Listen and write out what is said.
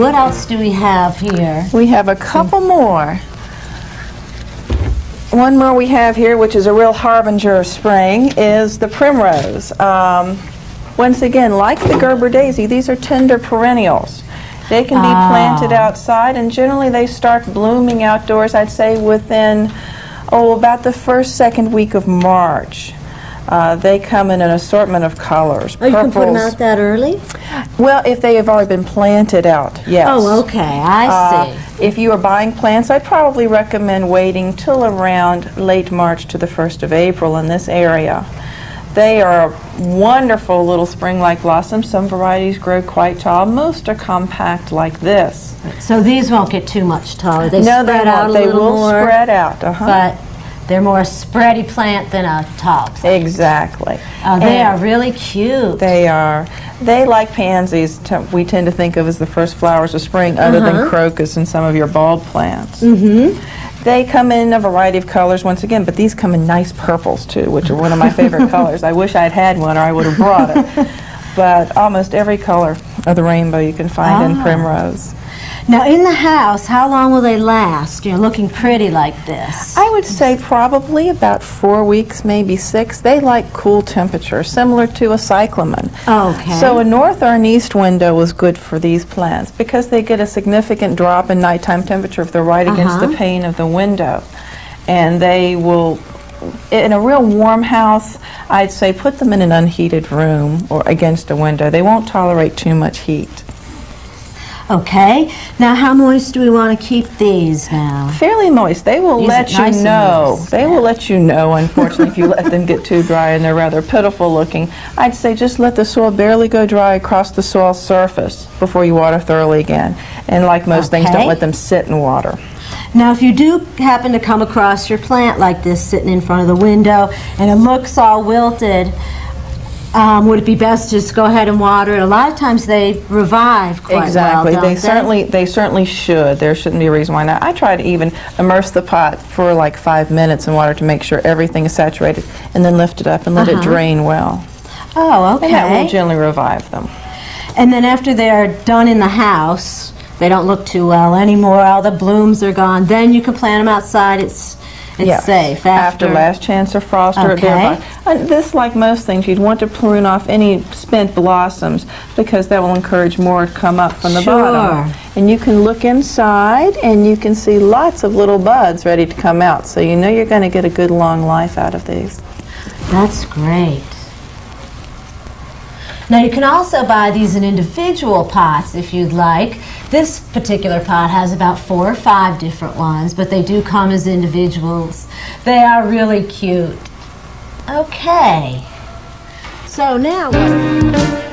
what else do we have here? We have a couple more. One more we have here, which is a real harbinger of spring, is the primrose. Um, once again, like the Gerber daisy, these are tender perennials. They can be planted Ah. outside, and generally they start blooming outdoors, I'd say within, oh, about the first, second week of March. Uh, they come in an assortment of colors. Oh, you can put them out that early? Well, if they have already been planted out, yes. Oh, okay, I Uh, see. If you are buying plants, I'd probably recommend waiting till around late March to the 1st of April in this area. They are wonderful little spring-like blossoms. Some varieties grow quite tall. Most are compact like this. So these won't get too much taller. They no, spread they out won't. a They little will spread out. Uh-huh. but they're more a spready plant than a tall plant. exactly. Oh, they And are really cute. They are. They like pansies. T- we tend to think of as the first flowers of spring, other Uh-huh. than crocus and some of your bulb plants. Mm-hmm. They come in a variety of colors once again, but these come in nice purples too, which are one of my favorite colors. I wish I'd had one or I would have brought it. But almost every color of the rainbow you can find in Ah. primrose. Now, in the house, how long will they last? You know, looking pretty like this. I would say probably about four weeks, maybe six. They like cool temperature, similar to a cyclamen. Okay. So a north or an east window is good for these plants because they get a significant drop in nighttime temperature if they're right uh-huh. against the pane of the window. And they will, in a real warm house, I'd say put them in an unheated room or against a window. They won't tolerate too much heat. Okay. Now, how moist do we want to keep these now? Fairly moist. They will let are nice you know. They yeah. will let you know, unfortunately, if you let them get too dry and they're rather pitiful looking. I'd say just let the soil barely go dry across the soil surface before you water thoroughly again. And like most things, don't let them sit in water. Now, if you do happen to come across your plant like this sitting in front of the window and it looks all wilted, um, would it be best to just go ahead and water it? A lot of times they revive quite exactly. well, they don't certainly they certainly should. There shouldn't be a reason why not. I try to even immerse the pot for like five minutes in water to make sure everything is saturated, and then lift it up and let it Uh-huh. drain well. Oh, okay. And that will generally revive them. And then after they're done in the house, they don't look too well anymore. All the blooms are gone. Then you can plant them outside. It's it's Yes. safe After, last chance of frost or Okay. thereby. Uh, this, like most things, you'd want to prune off any spent blossoms because that will encourage more to come up from the bottom. Sure. And you can look inside and you can see lots of little buds ready to come out. So you know you're going to get a good long life out of these. That's great. Now you can also buy these in individual pots if you'd like. This particular pot has about four or five different ones, but they do come as individuals. They are really cute. Okay. So now?